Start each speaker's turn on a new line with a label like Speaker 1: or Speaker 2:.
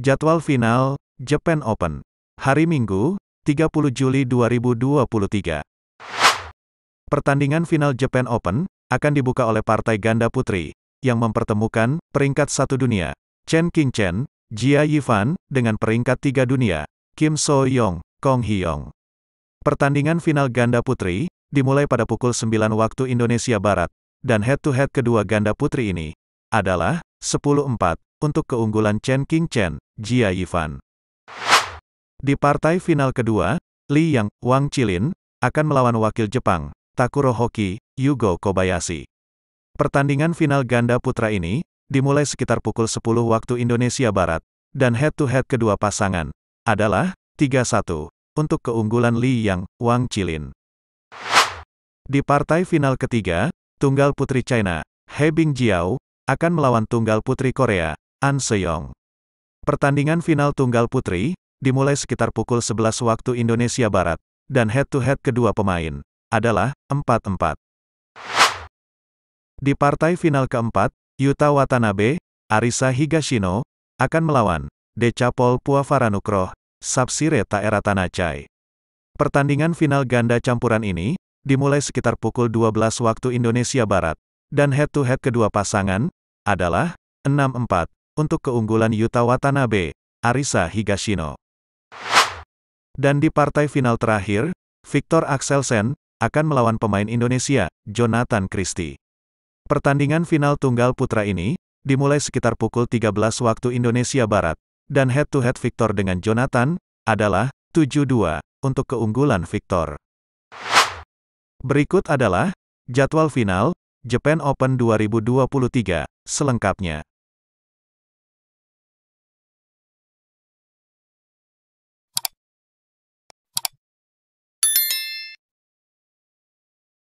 Speaker 1: Jadwal final, Japan Open. Hari Minggu, 30 Juli 2023. Pertandingan final Japan Open, akan dibuka oleh partai ganda putri, yang mempertemukan, peringkat satu dunia, Chen Qingchen, Jia Yifan, dengan peringkat tiga dunia, Kim So Young, Kong Hyong. Pertandingan final ganda putri, dimulai pada pukul 9 waktu Indonesia Barat, dan head-to-head kedua ganda putri ini, adalah, 10-4, untuk keunggulan Chen Qingchen, Jia Yifan. Di partai final kedua, Li Yang, Wang Chilin, akan melawan wakil Jepang, Takuro Hoki, Yugo Kobayashi. Pertandingan final ganda putra ini, dimulai sekitar pukul 10 waktu Indonesia Barat, dan head-to-head kedua pasangan, adalah, 3-1, untuk keunggulan Li Yang, Wang Chilin. Di partai final ketiga, tunggal putri China, He Bingjiao, akan melawan tunggal putri Korea, An Seyong. Pertandingan final tunggal putri, dimulai sekitar pukul 11 waktu Indonesia Barat, dan head-to-head kedua pemain, adalah, 4-4. Di partai final keempat, Yuta Watanabe, Arisa Higashino, akan melawan, Decapol Puavaranukroh, Sapsire Taera Tanachai. Pertandingan final ganda campuran ini, dimulai sekitar pukul 12 waktu Indonesia Barat, dan head-to-head kedua pasangan, adalah, 6-4, untuk keunggulan Yuta Watanabe, Arisa Higashino. Dan di partai final terakhir, Victor Axelsen, akan melawan pemain Indonesia, Jonathan Christie. Pertandingan final tunggal putra ini, dimulai sekitar pukul 13 waktu Indonesia Barat, dan head-to-head Victor dengan Jonathan, adalah, 7-2, untuk keunggulan Victor. Berikut adalah, jadwal final, Japan Open 2023, selengkapnya.